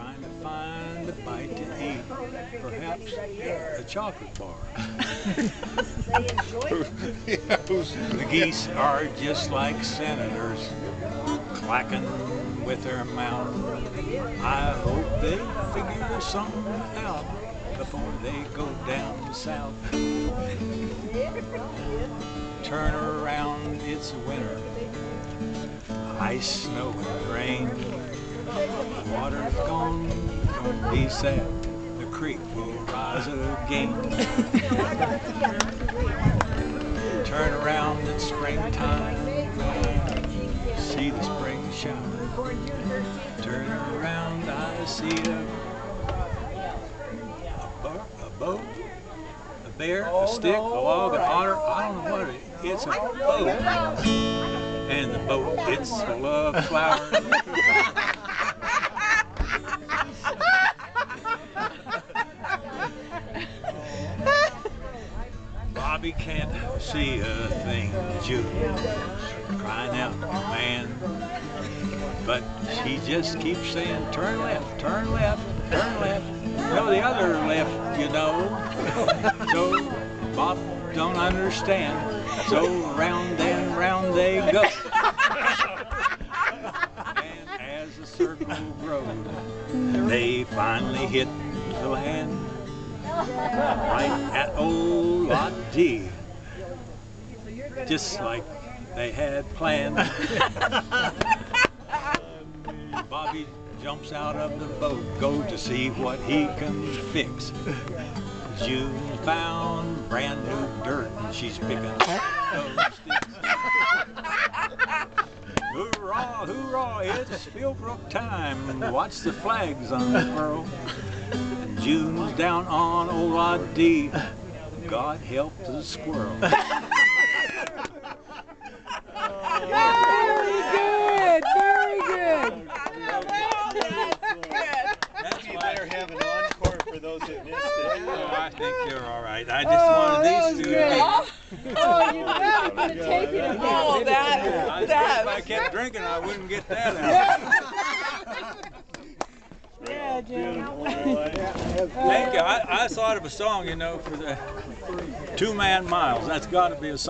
trying to find a bite to eat, perhaps a chocolate bar. the geese are just like senators, clacking with their mouth. I hope they figure something out before they go down south. Turn around, it's winter. Ice, snow, and rain. Water's gone, don't be sad. The creek will rise again. Turn around, it's springtime. See the spring shower. Turn around, I see a, a, bar, a boat, a bear, a stick, a log, an otter. I don't know what it is. It's a boat. And the boat, it's full of flowers. Bobby can't see a thing. Jude crying out, man. But she just keeps saying, turn left, turn left, turn left. No, the other left, you know. So Bob don't understand. So round and round they go. And as the circle grows, they finally hit the land right at old Lot D. Just like they had planned. Bobby jumps out of the boat, go to see what he can fix. June found brand new dirt and she's picking those sticks. Hoorah, hoorah, it's Philbrook time. Watch the flags unfurl. June's down on old Lot D. God help the squirrel. Very good, very good. That's You why better have an encore for those that missed it. oh, I think they're all right. I just Oh, wanted that these was two. great. to Oh, you better put a tape in it. Oh, that, I, that. if I kept drinking, I wouldn't get that out. Yeah, Jim. Thank you. I, I thought of a song, you know, for the two man miles. That's got to be a song.